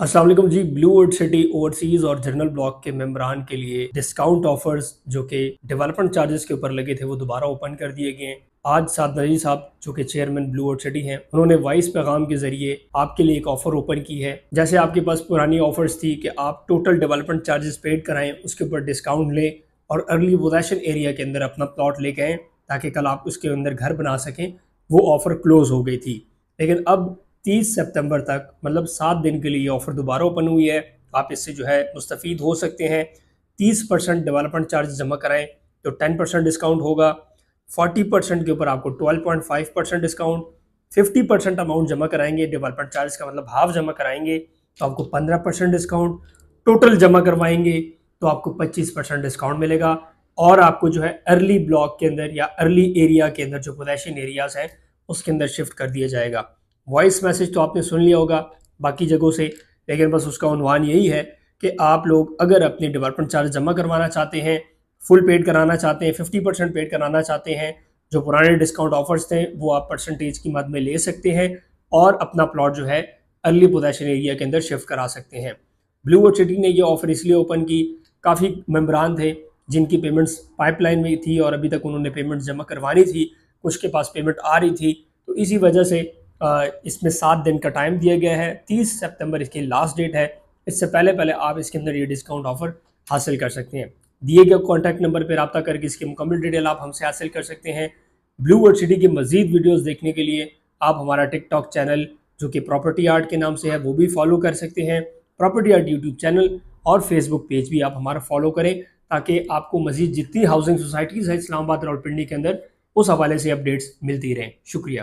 Aslam ji. Blue world city overseas और general block के मेम्बरान के लिए डिस्काउंट ऑफर्स जो कि डेवलपमेंट चार्जेस के ऊपर लगे थे, वो दोबारा ओपन कर दिए गए हैं। आज साद नजी साहब, जो कि चेयरमैन ब्लू वर्ड सिटी हैं, उन्होंने वाइस पैगाम के ज़रिए आपके लिए एक ऑफ़र ओपन की है। जैसे आपके पास पुरानी ऑफर्स थी कि आप टोटल डेवलपमेंट चार्जेस पेड कराएँ, उसके ऊपर डिस्काउंट लें और अर्ली पोजेशन एरिया के अंदर अपना प्लॉट लेके आएँ, ताकि कल आप उसके अंदर घर बना सकें, वो ऑफ़र क्लोज हो गई थी। लेकिन अब तीस सितंबर तक मतलब सात दिन के लिए ये ऑफ़र दोबारा ओपन हुई है। आप इससे जो है मुस्तफ़ हो सकते हैं। तीस परसेंट डेवलपमेंट चार्ज जमा कराएँ तो टेन परसेंट डिस्काउंट होगा। फोर्टी परसेंट के ऊपर आपको twelve point five percent discount fifty percent amount जमा कराएँगे। डेवलपमेंट चार्ज का मतलब हाफ़ जमा कराएँगे तो आपको पंद्रह परसेंट डिस्काउंट टोटल जमा करवाएँगे तो आपको पच्चीस परसेंट डिस्काउंट मिलेगा। और आपको जो है अर्ली ब्लॉक के अंदर या अर्ली एरिया के अंदर जो पोजेशन एरियाज़ हैं, उसके अंदर शिफ्ट कर दिया जाएगा। वॉइस मैसेज तो आपने सुन लिया होगा बाकी जगहों से, लेकिन बस उसका उनवान यही है कि आप लोग अगर अपनी डेवलपमेंट चार्ज जमा करवाना चाहते हैं फुल पेड कराना चाहते हैं फिफ्टी परसेंट पेड कराना चाहते हैं, जो पुराने डिस्काउंट ऑफर्स थे, वो आप परसेंटेज की मद में ले सकते हैं और अपना प्लॉट जो है अर्ली पोजेशन एरिया के अंदर शिफ्ट करा सकते हैं। ब्लू वर्ड सिटी ने ये ऑफ़र इसलिए ओपन की, काफ़ी मेम्बरान थे, जिनकी पेमेंट्स पाइपलाइन में थी और अभी तक उन्होंने पेमेंट जमा करवानी थी, कुछ के पास पेमेंट आ रही थी तो इसी वजह से इसमें सात दिन का टाइम दिया गया है। तीस सितंबर इसकी लास्ट डेट है। इससे पहले पहले आप इसके अंदर ये डिस्काउंट ऑफ़र हासिल कर सकते हैं। दिए गए कॉन्टैक्ट नंबर पर रबा करके इसकी मुकम्मल डिटेल आप हमसे हासिल कर सकते हैं। ब्लू वर्ड सिटी की मजीद वीडियोज़ देखने के लिए आप हमारा टिकटॉक चैनल जो कि प्रॉपर्टी आर्ट के नाम से है, वो भी फॉलो कर सकते हैं। प्रॉपर्टी आर्ट यूट्यूब चैनल और फेसबुक पेज भी आप हमारा फॉलो करें, ताकि आपको मजीद जितनी हाउसिंग सोसाइटीज़ है इस्लामाबाद पिंडी के अंदर, उस हवाले से अपडेट्स मिलती रहें। शुक्रिया।